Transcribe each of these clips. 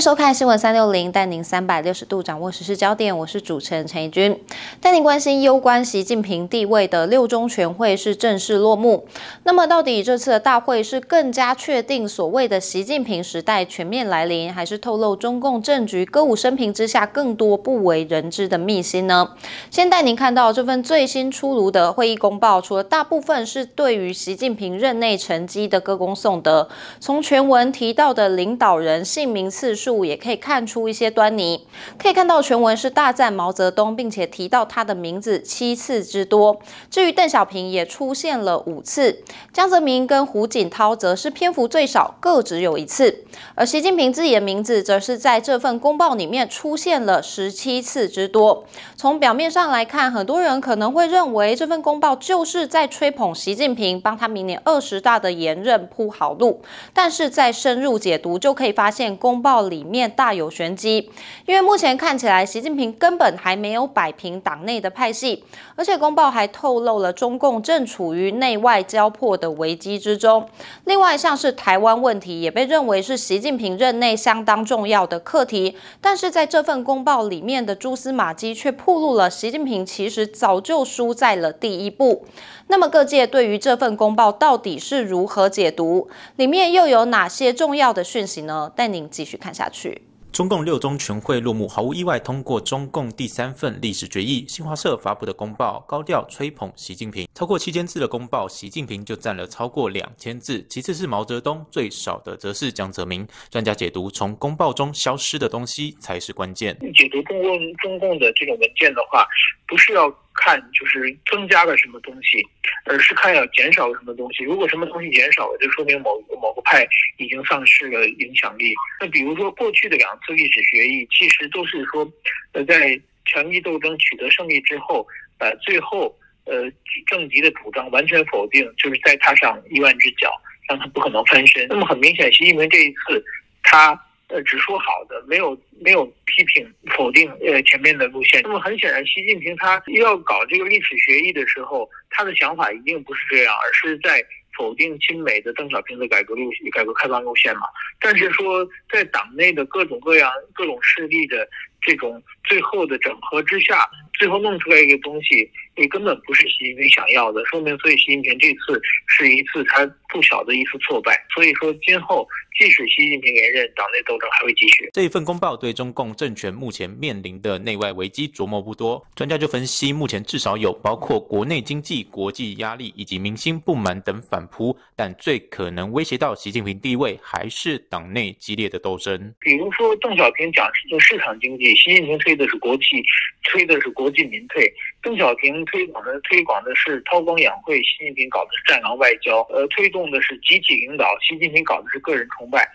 收看新闻三六零，带您三百六十度掌握时事焦点。我是主持人陈怡君，带您关心攸关习近平地位的六中全会是正式落幕。那么，到底这次的大会是更加确定所谓的习近平时代全面来临，还是透露中共政局歌舞升平之下更多不为人知的秘辛呢？先带您看到这份最新出炉的会议公报，除了大部分是对于习近平任内成绩的歌功颂德，从全文提到的领导人姓名次。数也可以看出一些端倪，可以看到全文是大赞毛泽东，并且提到他的名字七次之多。至于邓小平也出现了五次，江泽民跟胡锦涛则是篇幅最少，各只有一次。而习近平自己的名字则是在这份公报里面出现了十七次之多。从表面上来看，很多人可能会认为这份公报就是在吹捧习近平，帮他明年二十大的延任铺好路。但是在深入解读，就可以发现公报。里里面大有玄机，因为目前看起来，习近平根本还没有摆平党内的派系，而且公报还透露了中共正处于内外交迫的危机之中。另外，像是台湾问题也被认为是习近平任内相当重要的课题，但是在这份公报里面的蛛丝马迹却暴露了习近平其实早就输在了第一步。那么各界对于这份公报到底是如何解读？里面又有哪些重要的讯息呢？带您继续看下去。中共六中全会落幕，毫无意外通过中共第三份历史决议。新华社发布的公报高调吹捧习近平，超过七千字的公报，习近平就占了超过两千字，其次是毛泽东，最少的则是江泽民。专家解读，从公报中消失的东西才是关键。解读中共中共的这种文件的话，不是要。看就是增加了什么东西，而是看要减少了什么东西。如果什么东西减少了，就说明某某个派已经丧失了影响力。那比如说过去的两次历史决议，其实都是说，呃，在权力斗争取得胜利之后，呃，最后呃政敌的主张完全否定，就是再踏上一万只脚，让他不可能翻身。那么很明显，习近平这一次他。呃，只说好的，没有没有批评否定呃前面的路线。那么很显然，习近平他要搞这个历史学艺的时候，他的想法一定不是这样，而是在否定亲美的邓小平的改革路改革开放路线嘛。但是说在党内的各种各样各种势力的这种最后的整合之下，最后弄出来一个东西，也根本不是习近平想要的，说明所以习近平这次是一次他不小的一次挫败。所以说今后。即使习近平连任，党内斗争还会继续。这一份公报对中共政权目前面临的内外危机琢磨不多。专家就分析，目前至少有包括国内经济、国际压力以及民心不满等反扑，但最可能威胁到习近平地位，还是党内激烈的斗争。比如说，邓小平讲是市场经济，习近平推的是国际，推的是国进民退；邓小平推广的推广的是韬光养晦，习近平搞的是战狼外交。呃，推动的是集体领导，习近平搞的是个人崇。拜，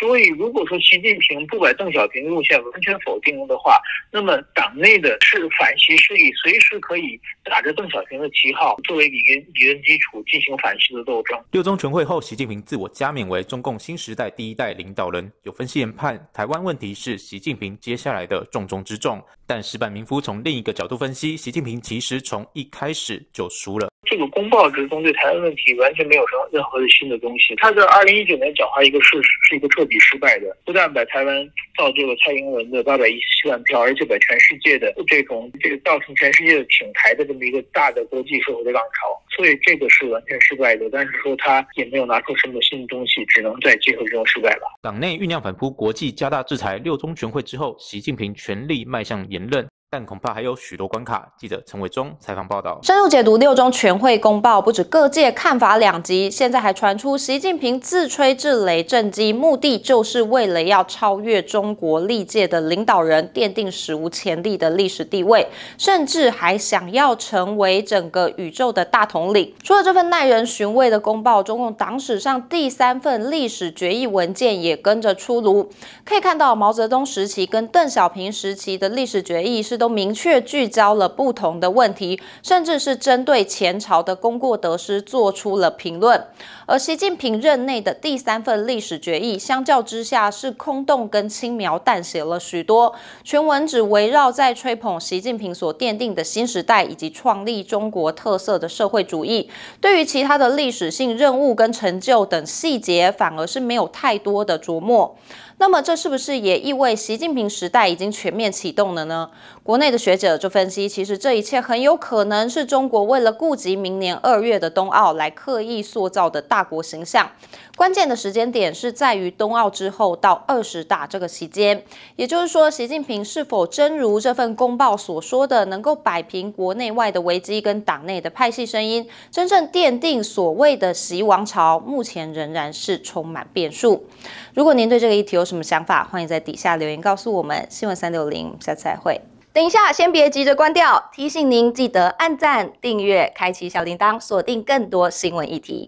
所以如果说习近平不把邓小平路线完全否定的话，那么党内的是反习势力随时可以打着邓小平的旗号，作为理论理论基础进行反习的斗争。六中全会后，习近平自我加冕为中共新时代第一代领导人。有分析研判，台湾问题是习近平接下来的重中之重。但石板民夫从另一个角度分析，习近平其实从一开始就输了。这个公报之中对台湾问题完全没有什么任何的新的东西。他在二零一九年讲话一个事实是一个彻底失败的，不但把台湾造就了蔡英文的八百一十七万票，而且把全世界的这种这个造成全世界的挺台的这么一个大的国际社会的浪潮。所以这个是完全失败的。但是说他也没有拿出什么新的东西，只能再接受这种失败了。党内酝酿反扑，国际加大制裁，六中全会之后，习近平全力迈向言论。但恐怕还有许多关卡。记者陈伟忠采访报道。深入解读六中全会公报，不止各界看法两极，现在还传出习近平自吹自擂政绩，目的就是为了要超越中国历届的领导人，奠定史无前例的历史地位，甚至还想要成为整个宇宙的大统领。除了这份耐人寻味的公报，中共党史上第三份历史决议文件也跟着出炉。可以看到，毛泽东时期跟邓小平时期的历史决议是。都明确聚焦了不同的问题，甚至是针对前朝的功过得失做出了评论。而习近平任内的第三份历史决议，相较之下是空洞跟轻描淡写了许多，全文只围绕在吹捧习近平所奠定的新时代以及创立中国特色的社会主义，对于其他的历史性任务跟成就等细节，反而是没有太多的琢磨。那么这是不是也意味习近平时代已经全面启动了呢？国内的学者就分析，其实这一切很有可能是中国为了顾及明年二月的冬奥，来刻意塑造的大国形象。关键的时间点是在于冬奥之后到二十大这个期间，也就是说，习近平是否真如这份公报所说的，能够摆平国内外的危机跟党内的派系声音，真正奠定所谓的习王朝，目前仍然是充满变数。如果您对这个议题有什么想法，欢迎在底下留言告诉我们。新闻三六零，下次再会。等一下，先别急着关掉，提醒您记得按赞、订阅、开启小铃铛，锁定更多新闻议题。